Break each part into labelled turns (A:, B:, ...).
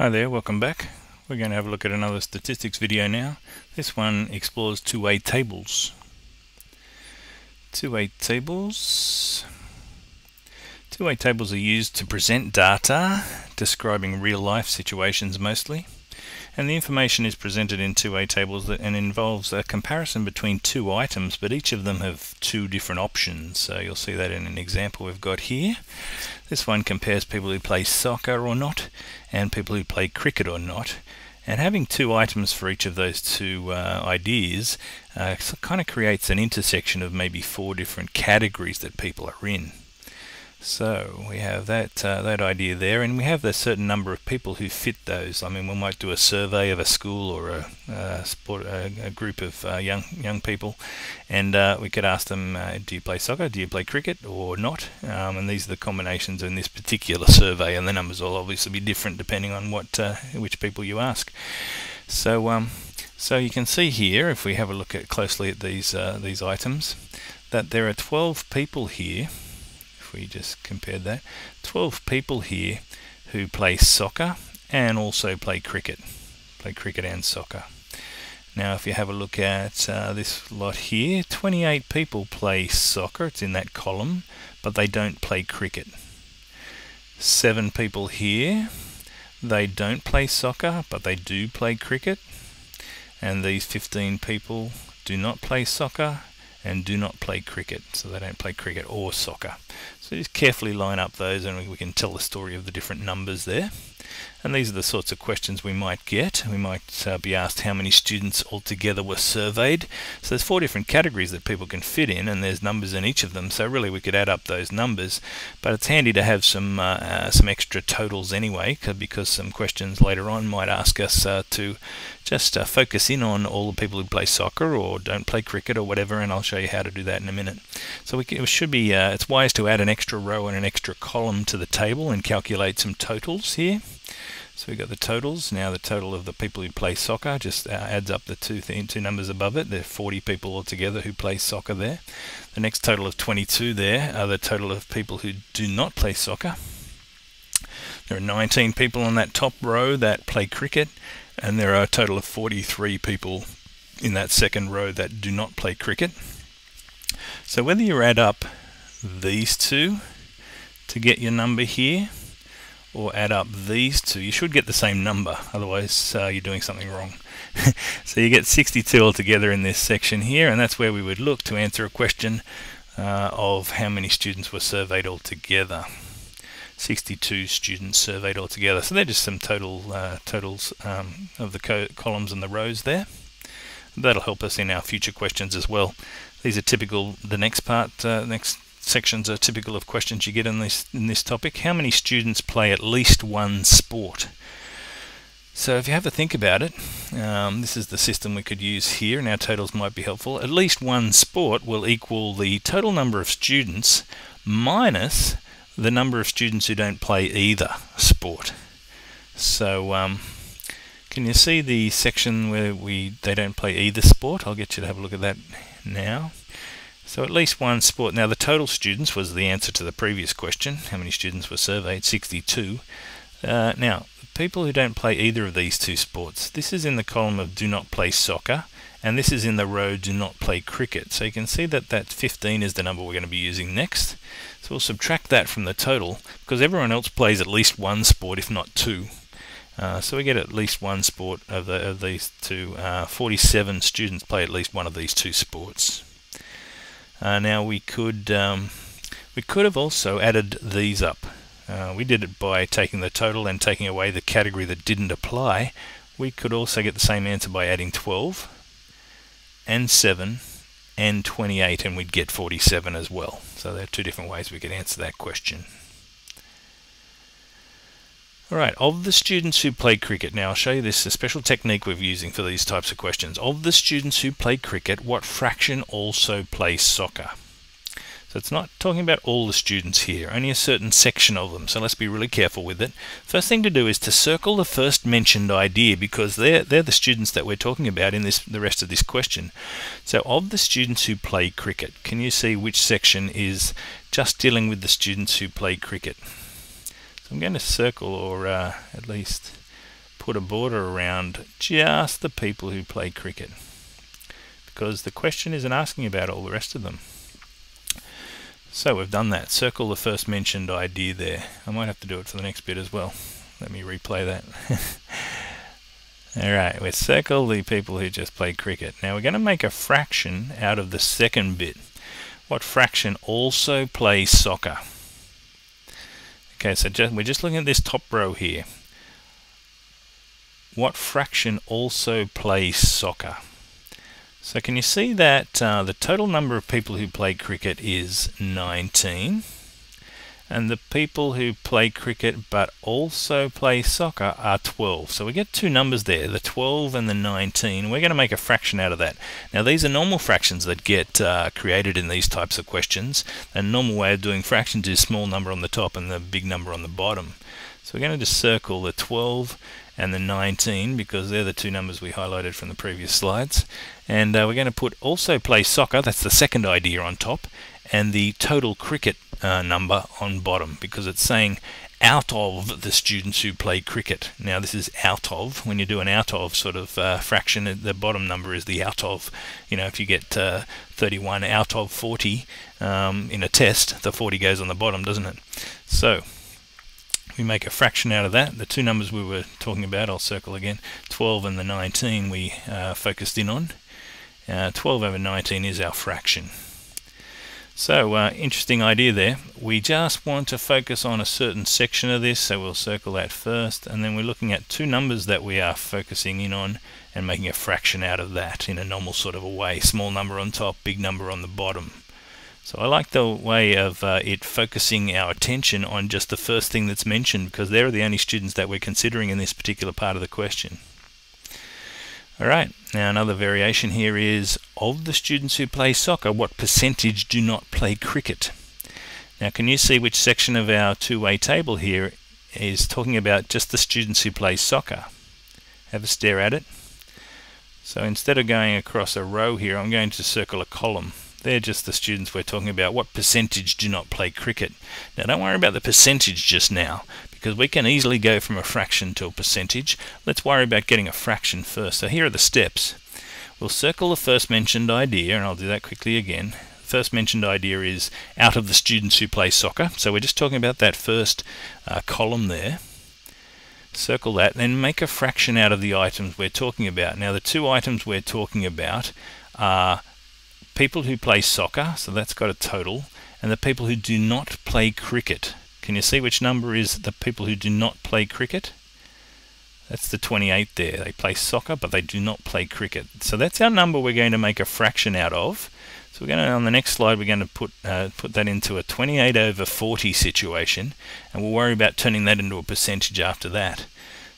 A: Hi there, welcome back. We're going to have a look at another statistics video now. This one explores two-way tables. Two-way tables. Two-way tables are used to present data describing real-life situations mostly. And the information is presented in two-way tables that, and involves a comparison between two items, but each of them have two different options. So you'll see that in an example we've got here. This one compares people who play soccer or not, and people who play cricket or not. And having two items for each of those two uh, ideas uh, kind of creates an intersection of maybe four different categories that people are in. So we have that uh, that idea there, and we have a certain number of people who fit those. I mean, we might do a survey of a school or a, sport, a, a, group of uh, young young people, and uh, we could ask them, uh, "Do you play soccer? Do you play cricket, or not?" Um, and these are the combinations in this particular survey, and the numbers will obviously be different depending on what uh, which people you ask. So um, so you can see here, if we have a look at closely at these these items, that there are 12 people here we just compared that. 12 people here who play soccer and also play cricket. Play cricket and soccer. Now if you have a look at uh, this lot here, 28 people play soccer, it's in that column, but they don't play cricket. Seven people here, they don't play soccer, but they do play cricket. And these 15 people do not play soccer and do not play cricket. So they don't play cricket or soccer. So just carefully line up those and we can tell the story of the different numbers there. And these are the sorts of questions we might get. We might uh, be asked how many students altogether were surveyed. So there's four different categories that people can fit in and there's numbers in each of them. So really we could add up those numbers. But it's handy to have some uh, uh, some extra totals anyway because some questions later on might ask us uh, to just uh, focus in on all the people who play soccer or don't play cricket or whatever and I'll show you how to do that in a minute. So we can, should be, uh, it's wise to add an extra row and an extra column to the table and calculate some totals here. So we've got the totals. Now the total of the people who play soccer just uh, adds up the two, th two numbers above it. There are 40 people altogether who play soccer there. The next total of 22 there are the total of people who do not play soccer. There are 19 people on that top row that play cricket, and there are a total of 43 people in that second row that do not play cricket. So whether you add up these two to get your number here, or add up these two, you should get the same number, otherwise uh, you're doing something wrong. so you get 62 altogether in this section here, and that's where we would look to answer a question uh, of how many students were surveyed altogether. 62 students surveyed altogether. So they're just some total uh, totals um, of the co columns and the rows there. That'll help us in our future questions as well. These are typical, the next part, uh, next sections are typical of questions you get in this in this topic. How many students play at least one sport? So if you have a think about it, um, this is the system we could use here, and our totals might be helpful. At least one sport will equal the total number of students minus the number of students who don't play either sport. So um, can you see the section where we they don't play either sport? I'll get you to have a look at that now. So at least one sport. Now the total students was the answer to the previous question. How many students were surveyed? 62. Uh, now, people who don't play either of these two sports, this is in the column of do not play soccer, and this is in the row do not play cricket. So you can see that that 15 is the number we're going to be using next. So we'll subtract that from the total, because everyone else plays at least one sport, if not two. Uh, so we get at least one sport of, the, of these two. Uh, 47 students play at least one of these two sports. Uh, now we could um, we could have also added these up. Uh, we did it by taking the total and taking away the category that didn't apply. We could also get the same answer by adding 12 and 7 and 28 and we'd get 47 as well. So there are two different ways we could answer that question. Alright, of the students who play cricket, now I'll show you this a special technique we're using for these types of questions. Of the students who play cricket, what fraction also play soccer? So it's not talking about all the students here, only a certain section of them, so let's be really careful with it. First thing to do is to circle the first mentioned idea because they're, they're the students that we're talking about in this the rest of this question. So of the students who play cricket, can you see which section is just dealing with the students who play cricket? I'm going to circle or uh, at least put a border around just the people who play cricket because the question isn't asking about all the rest of them. So we've done that. Circle the first mentioned idea there. I might have to do it for the next bit as well. Let me replay that. Alright, we circle the people who just play cricket. Now we're going to make a fraction out of the second bit. What fraction also plays soccer? Okay, so just, we're just looking at this top row here. What fraction also plays soccer? So can you see that uh, the total number of people who play cricket is 19 and the people who play cricket but also play soccer are 12. So we get two numbers there, the 12 and the 19. We're going to make a fraction out of that. Now these are normal fractions that get uh, created in these types of questions. A normal way of doing fractions is small number on the top and the big number on the bottom. So we're going to just circle the 12 and the 19 because they're the two numbers we highlighted from the previous slides. And uh, we're going to put also play soccer, that's the second idea on top, and the total cricket uh, number on bottom because it's saying out of the students who play cricket. Now this is out of, when you do an out of sort of uh, fraction, the bottom number is the out of. You know, if you get uh, 31 out of 40 um, in a test, the 40 goes on the bottom, doesn't it? So, we make a fraction out of that. The two numbers we were talking about, I'll circle again, 12 and the 19 we uh, focused in on. Uh, 12 over 19 is our fraction. So, uh, interesting idea there. We just want to focus on a certain section of this, so we'll circle that first, and then we're looking at two numbers that we are focusing in on and making a fraction out of that in a normal sort of a way. Small number on top, big number on the bottom. So I like the way of uh, it focusing our attention on just the first thing that's mentioned because they're the only students that we're considering in this particular part of the question. Alright, now another variation here is, of the students who play soccer, what percentage do not play cricket? Now can you see which section of our two-way table here is talking about just the students who play soccer? Have a stare at it. So instead of going across a row here, I'm going to circle a column. They're just the students we're talking about. What percentage do not play cricket? Now don't worry about the percentage just now because we can easily go from a fraction to a percentage. Let's worry about getting a fraction first. So here are the steps. We'll circle the first mentioned idea, and I'll do that quickly again. First mentioned idea is out of the students who play soccer. So we're just talking about that first uh, column there. Circle that, then make a fraction out of the items we're talking about. Now the two items we're talking about are people who play soccer, so that's got a total, and the people who do not play cricket. Can you see which number is the people who do not play cricket? That's the 28 there. They play soccer, but they do not play cricket. So that's our number we're going to make a fraction out of. So we're going to, on the next slide, we're going to put uh, put that into a 28 over 40 situation, and we'll worry about turning that into a percentage after that.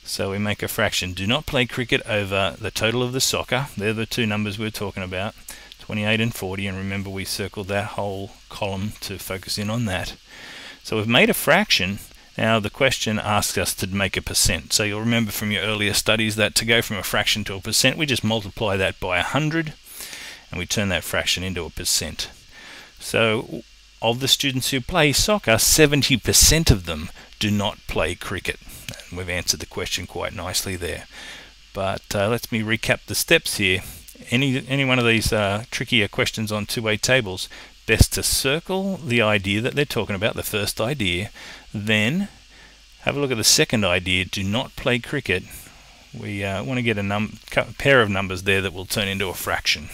A: So we make a fraction. Do not play cricket over the total of the soccer. They're the two numbers we're talking about, 28 and 40, and remember we circled that whole column to focus in on that. So we've made a fraction. Now the question asks us to make a percent. So you'll remember from your earlier studies that to go from a fraction to a percent, we just multiply that by 100 and we turn that fraction into a percent. So of the students who play soccer, 70% of them do not play cricket. And we've answered the question quite nicely there. But uh, let me recap the steps here. Any, any one of these uh, trickier questions on two-way tables, best to circle the idea that they're talking about, the first idea, then have a look at the second idea, do not play cricket. We uh, want to get a pair of numbers there that will turn into a fraction.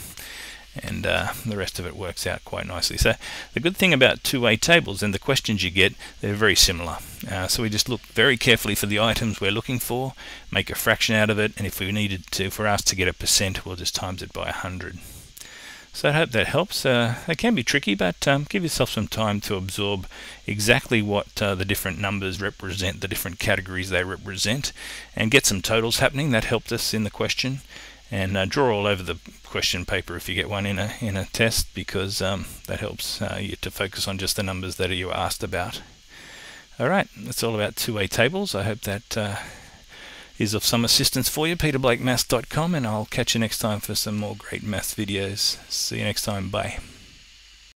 A: And uh, the rest of it works out quite nicely. So the good thing about two-way tables and the questions you get, they're very similar. Uh, so we just look very carefully for the items we're looking for, make a fraction out of it, and if we needed to, for us to get a percent, we'll just times it by 100. So I hope that helps. Uh, it can be tricky, but um, give yourself some time to absorb exactly what uh, the different numbers represent, the different categories they represent, and get some totals happening. That helped us in the question. And uh, draw all over the question paper if you get one in a in a test, because um, that helps uh, you to focus on just the numbers that you were asked about. All right, that's all about two-way tables. I hope that uh, is of some assistance for you, peterblakemaths.com, and I'll catch you next time for some more great maths videos. See you next time. Bye.